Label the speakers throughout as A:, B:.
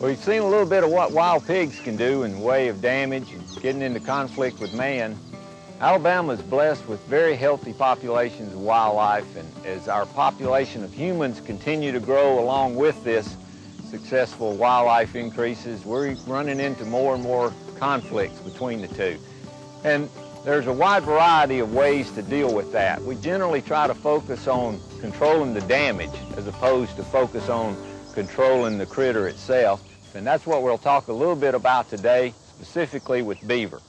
A: We've seen a little bit of what wild pigs can do in the way of damage and getting into conflict with man. Alabama is blessed with very healthy populations of wildlife, and as our population of humans continue to grow along with this successful wildlife increases, we're running into more and more conflicts between the two. And there's a wide variety of ways to deal with that. We generally try to focus on controlling the damage as opposed to focus on controlling the critter itself. And that's what we'll talk a little bit about today, specifically with beaver.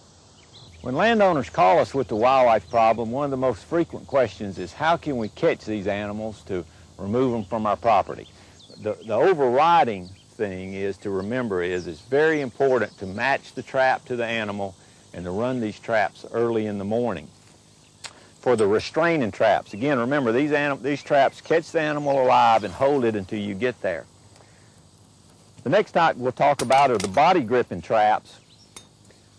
A: When landowners call us with the wildlife problem, one of the most frequent questions is how can we catch these animals to remove them from our property? The, the overriding thing is to remember is it's very important to match the trap to the animal and to run these traps early in the morning. For the restraining traps, again, remember these, these traps catch the animal alive and hold it until you get there. The next type we'll talk about are the body gripping traps.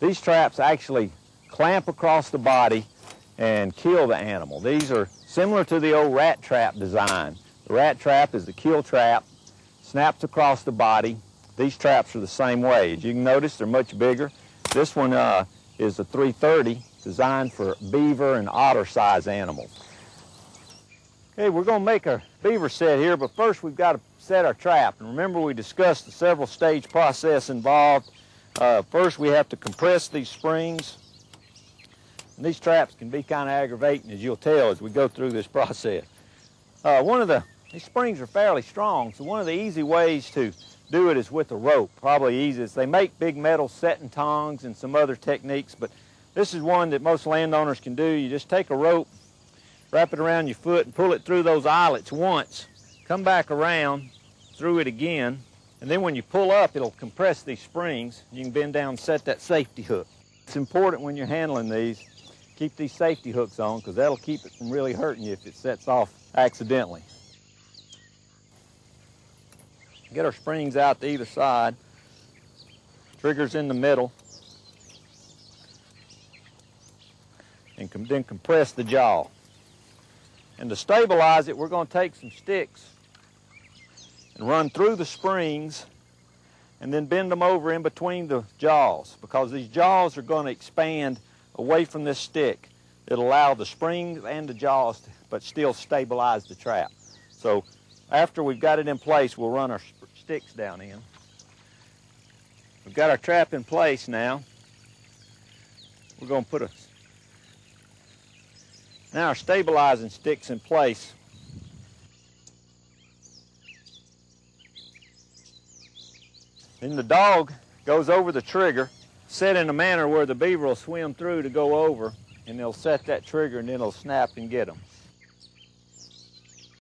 A: These traps actually clamp across the body and kill the animal. These are similar to the old rat trap design. The rat trap is the kill trap, snaps across the body. These traps are the same way. As you can notice, they're much bigger. This one uh, is a 330 designed for beaver and otter size animals. Okay, we're going to make a beaver set here, but first we've got to set our trap. And remember we discussed the several stage process involved. Uh, first we have to compress these springs. And these traps can be kind of aggravating as you'll tell as we go through this process. Uh, one of the, these springs are fairly strong, so one of the easy ways to do it is with a rope, probably easiest. They make big metal setting tongs and some other techniques, but this is one that most landowners can do. You just take a rope, wrap it around your foot and pull it through those eyelets once, come back around, through it again, and then when you pull up, it'll compress these springs. You can bend down and set that safety hook. It's important when you're handling these, keep these safety hooks on because that'll keep it from really hurting you if it sets off accidentally. Get our springs out to either side. Triggers in the middle. And then compress the jaw. And to stabilize it, we're going to take some sticks and run through the springs and then bend them over in between the jaws because these jaws are going to expand away from this stick. It'll allow the springs and the jaws, to, but still stabilize the trap. So after we've got it in place, we'll run our sticks down in. We've got our trap in place now. We're going to put a now our stabilizing stick's in place. Then the dog goes over the trigger, set in a manner where the beaver will swim through to go over, and they'll set that trigger and then it'll snap and get them.